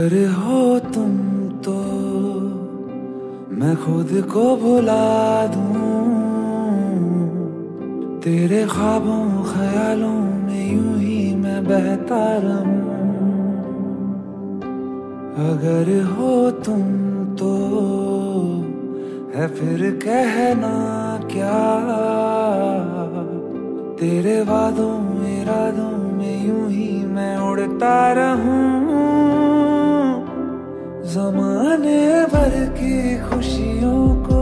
अगर हो तुम तो मैं खुद को भुला दूँ। तेरे ख्वाबों, ख्यालों में यूँ ही मैं बहता रहूँ। अगर हो तुम तो है फिर कहना क्या? तेरे वादों, इरादों में यूँ ही मैं उड़ता रहूँ। जमाने भर की खुशियों को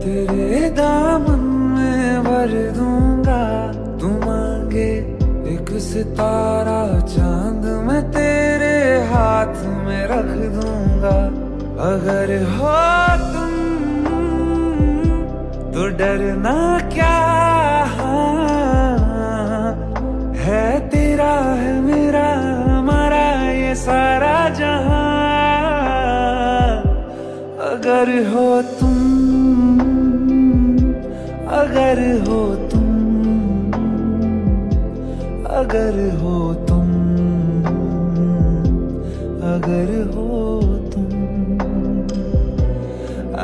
तेरे दामन में भर दूँगा। तू मांगे एक सितारा चाँद मैं तेरे हाथ में रख दूँगा। अगर हो तुम तो डरना क्या? है तेरा है मेरा, हमारा ये सारा जहाँ। अगर हो तुम, अगर हो तुम, अगर हो तुम, अगर हो तुम,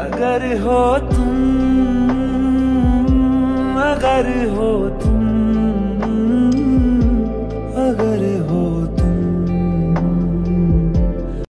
अगर हो तुम, अगर हो तुम।